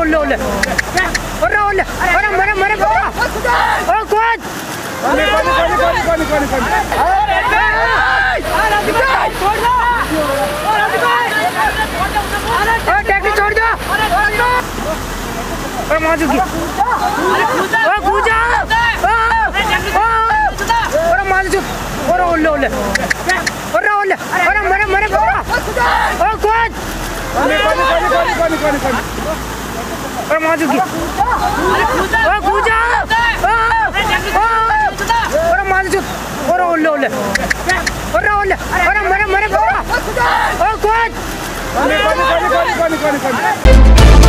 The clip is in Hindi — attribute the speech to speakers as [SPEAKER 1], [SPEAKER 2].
[SPEAKER 1] ओले ओले ओले मरे मरे ओ कोनी ओ छोड़ दो ओरे ओले ओले ओरे ओले ओरे मरे मरे बाबा ओ कौन
[SPEAKER 2] कोनी कोनी कोनी कोनी कोनी कोनी
[SPEAKER 1] ओरे माजुकी ओ कूजा ओरे माजु ओरे ओले ओले ओरे ओले ओरे मरे मरे बाबा। ओ कौन
[SPEAKER 2] कोनी कोनी कोनी कोनी कोनी कोनी